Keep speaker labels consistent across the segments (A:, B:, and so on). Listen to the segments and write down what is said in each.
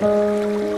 A: Música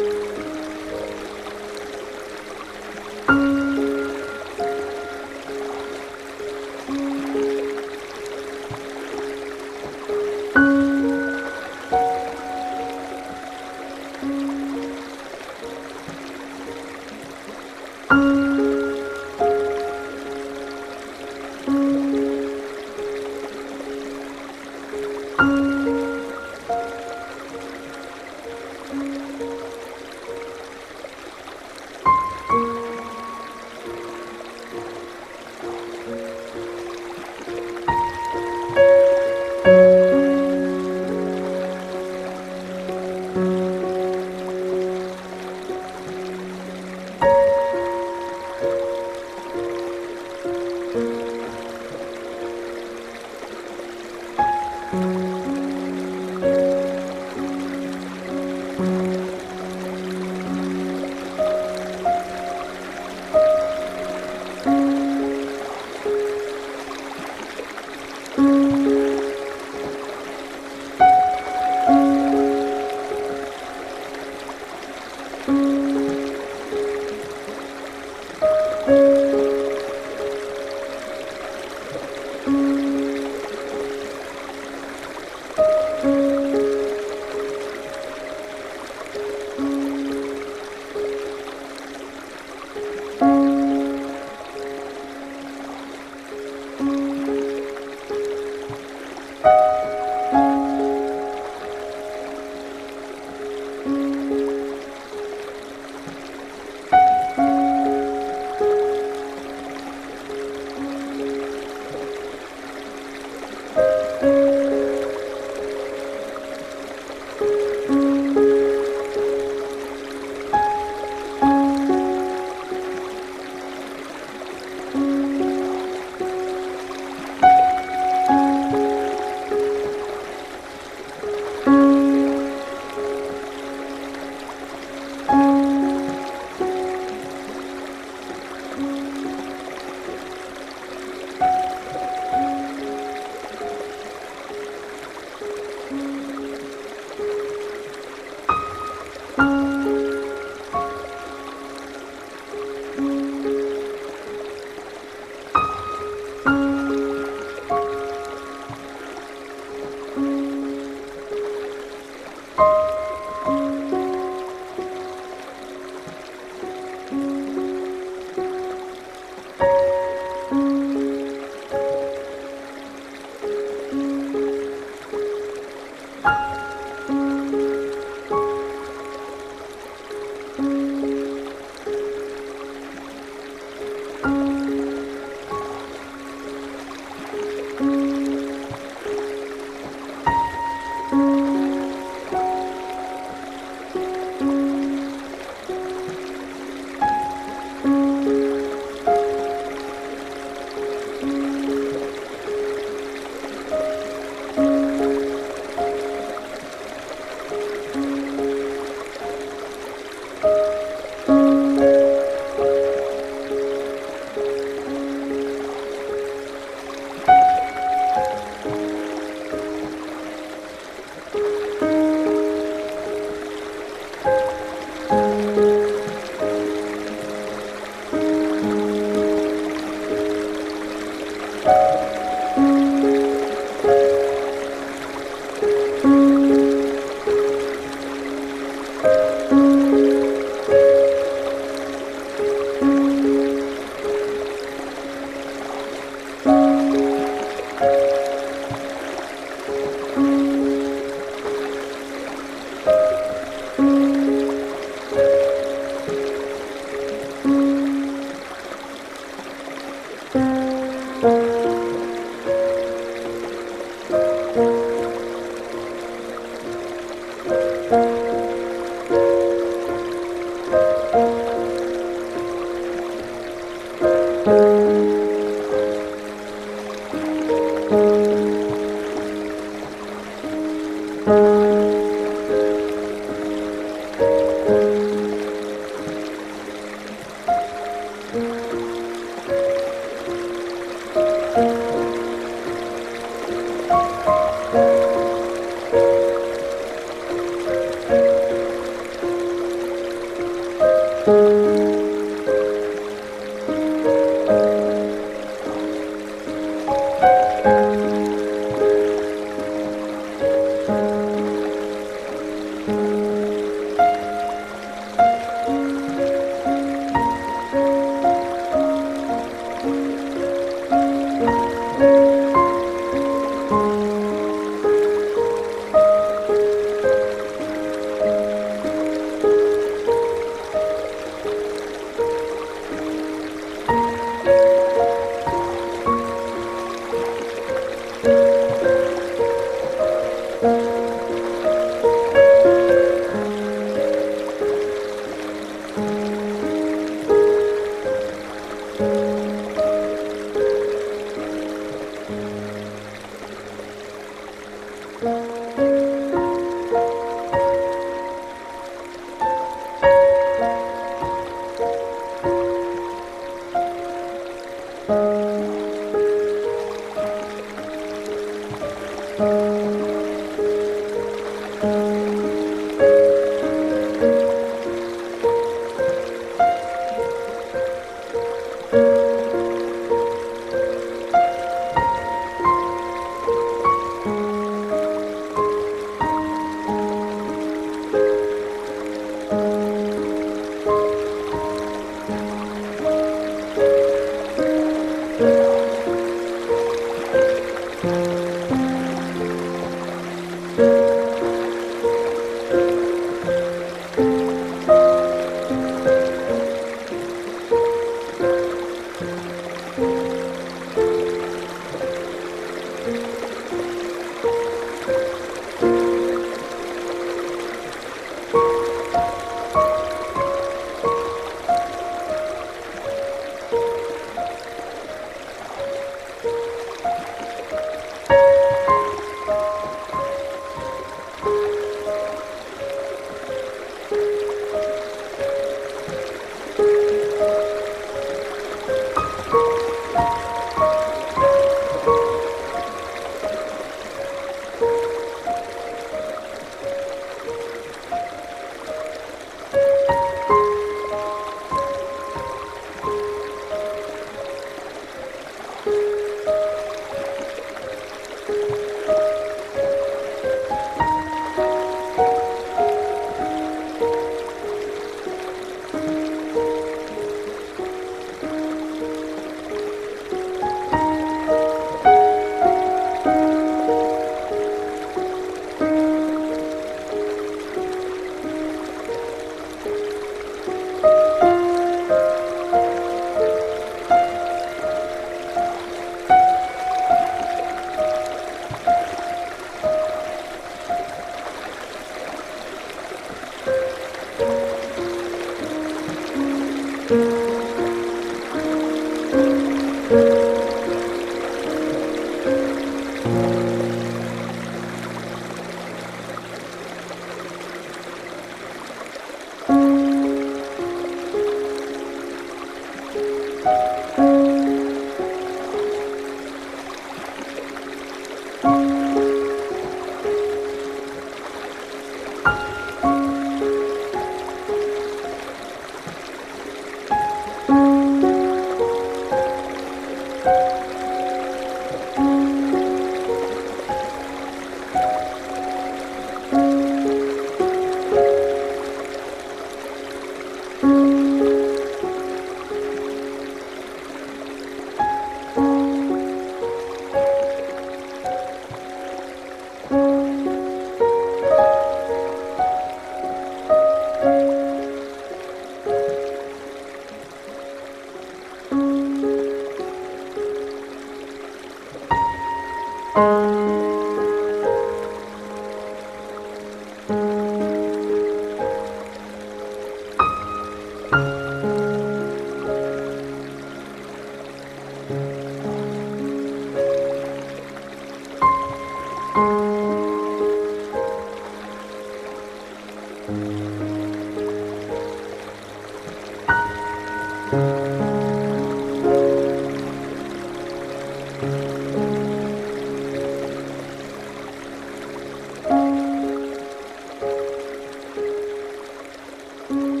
A: Mm-hmm.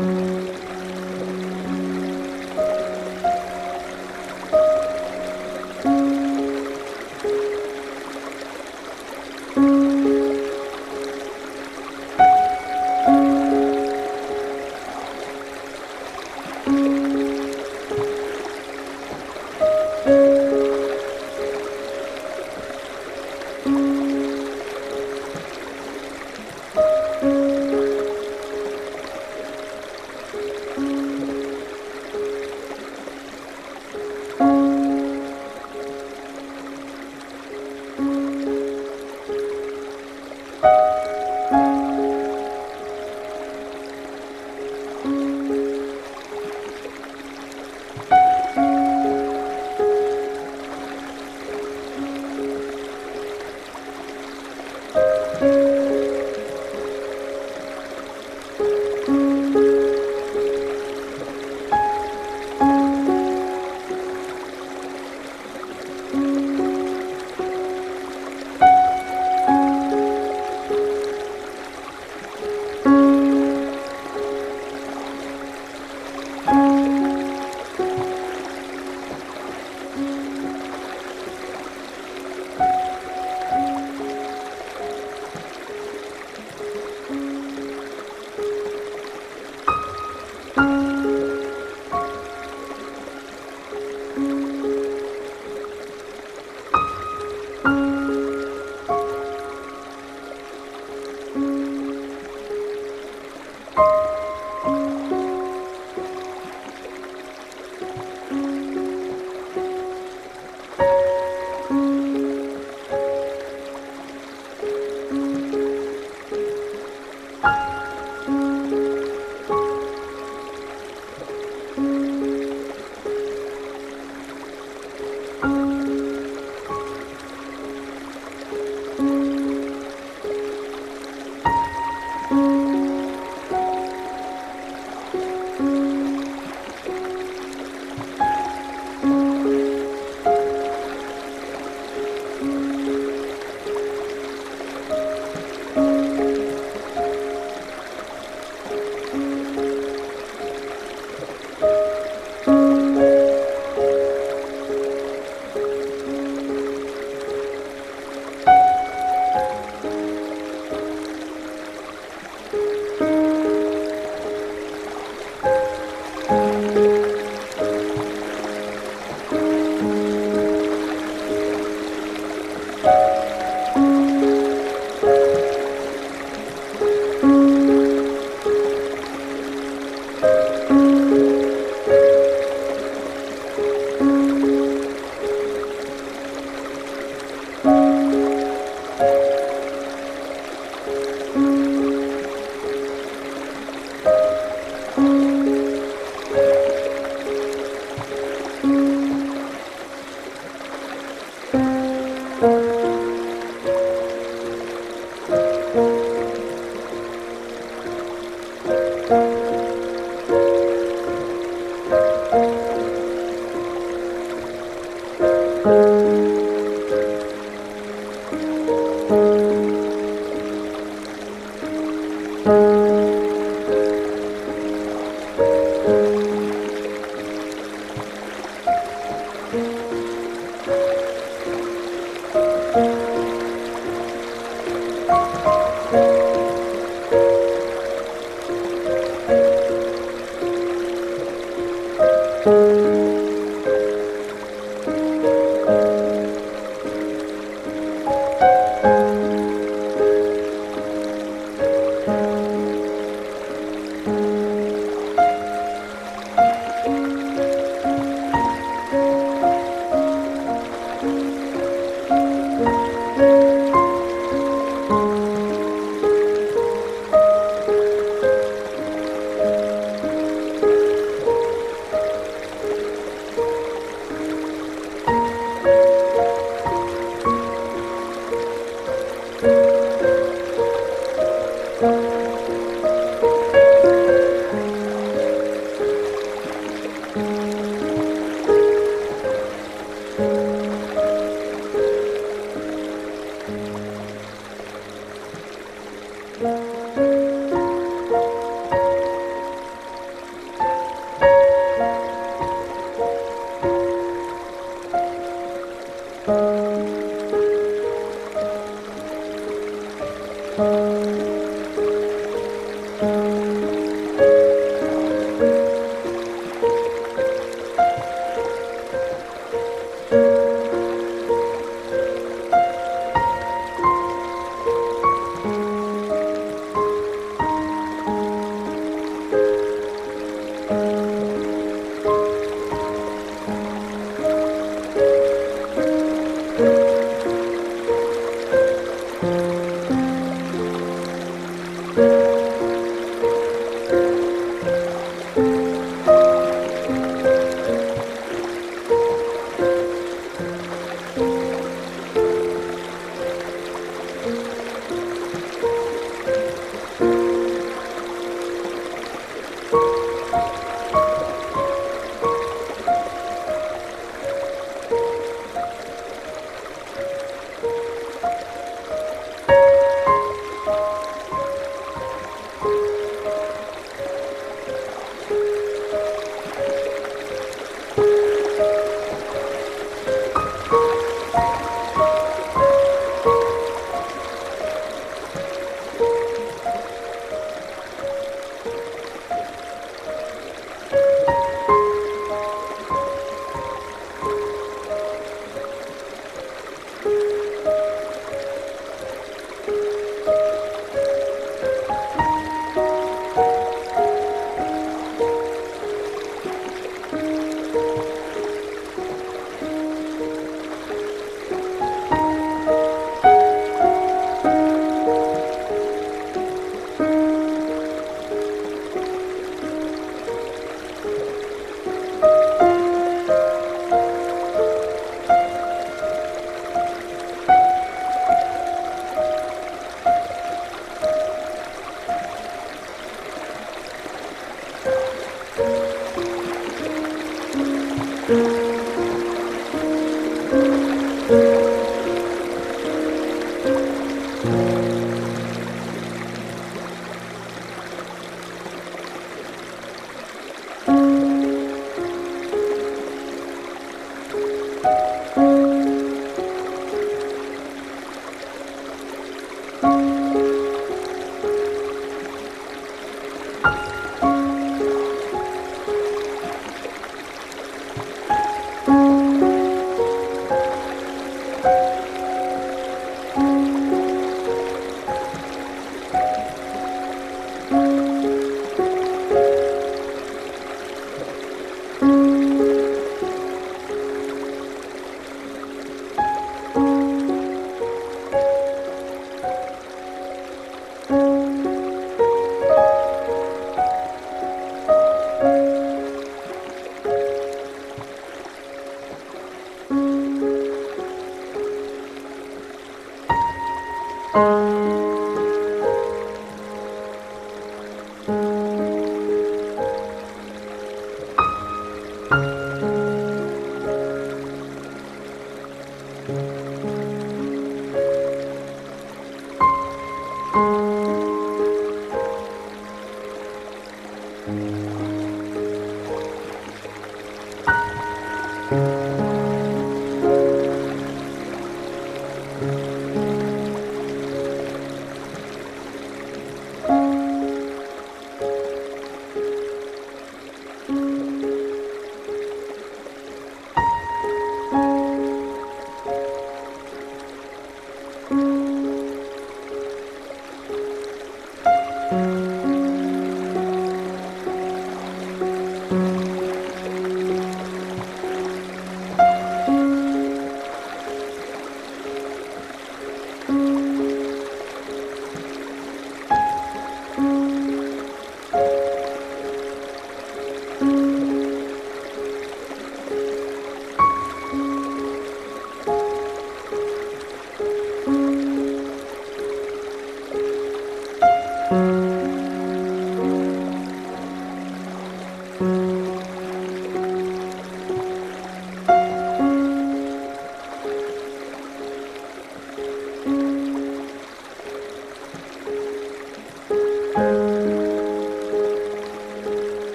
A: Thank you.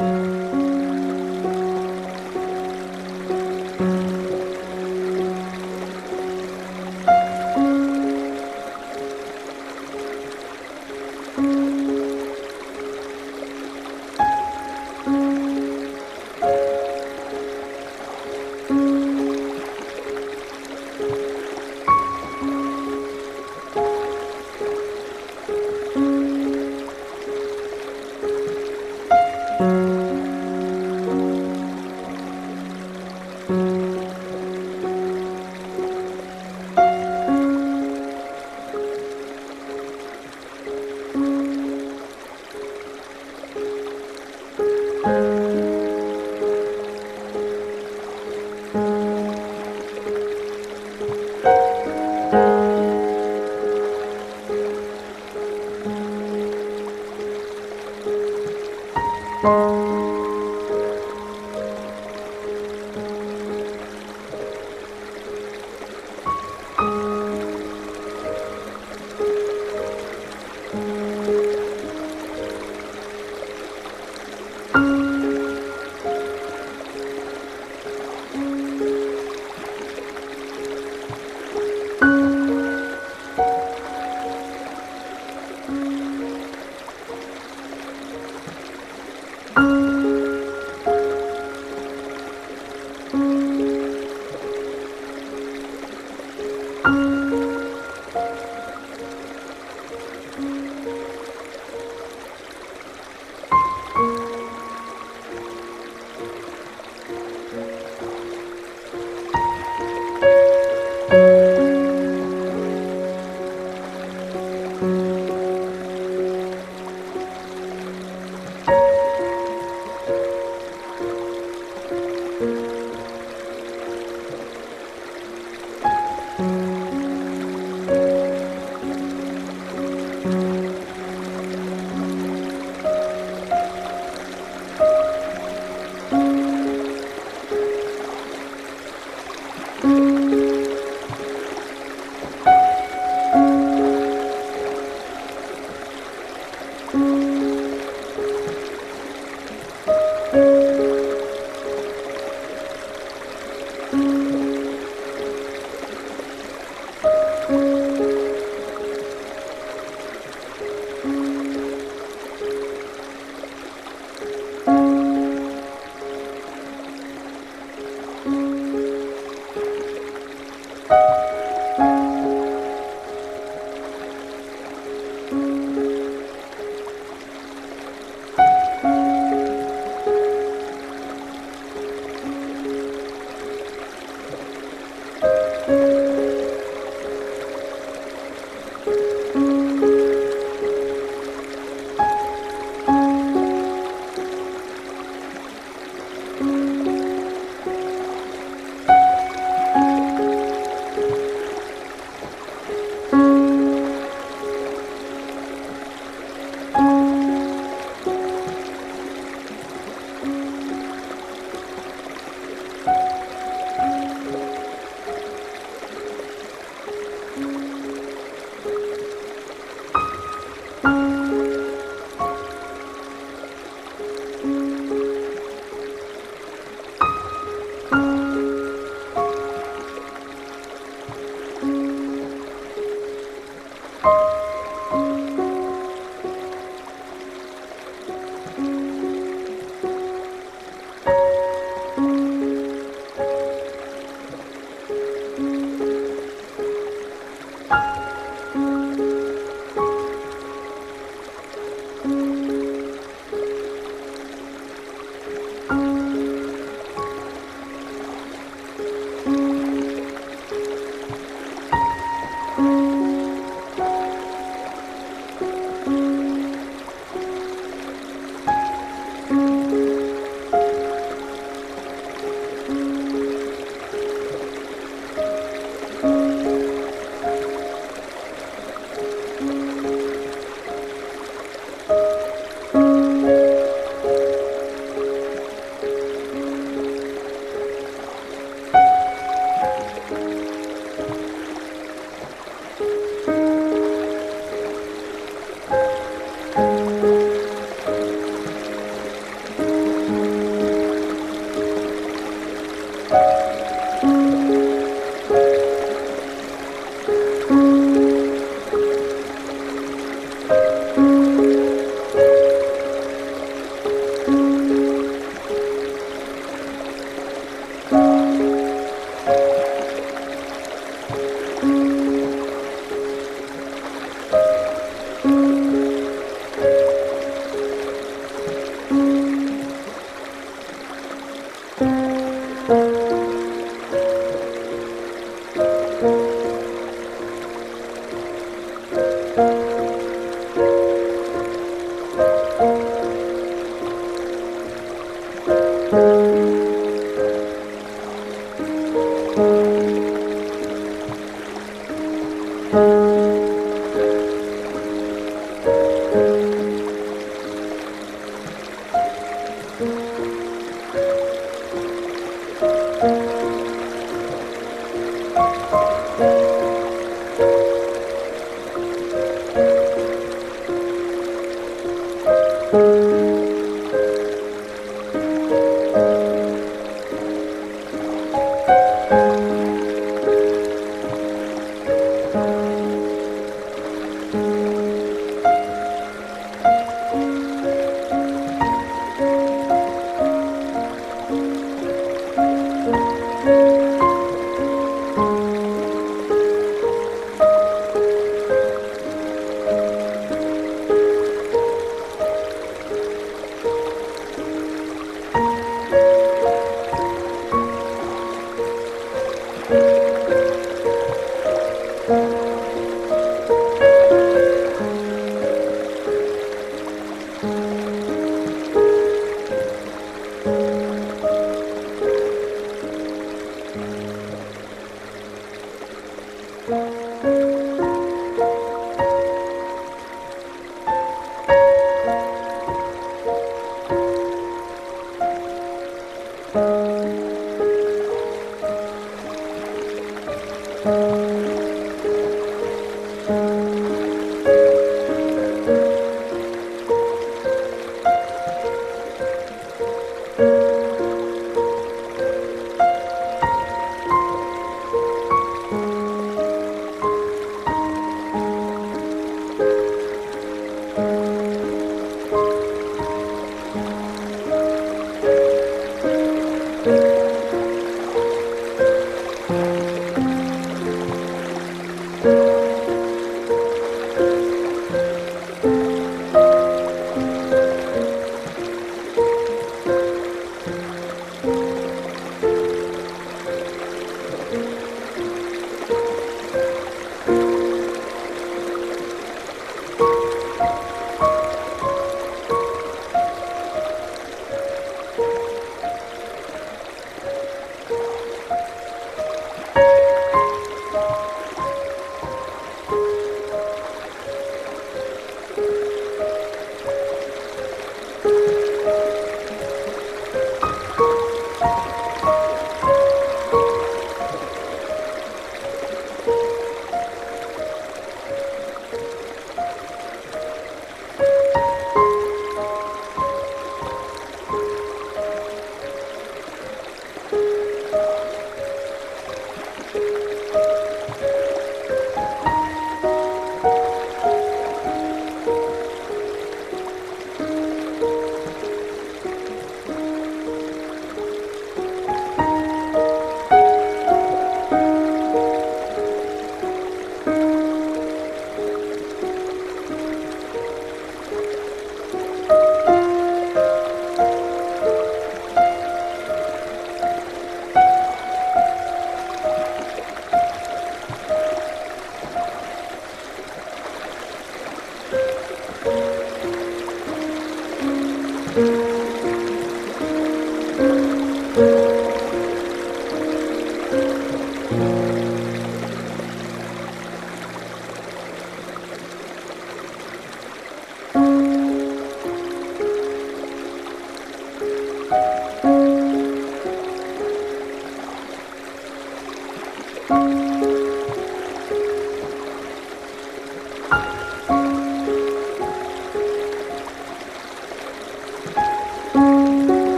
A: mm you.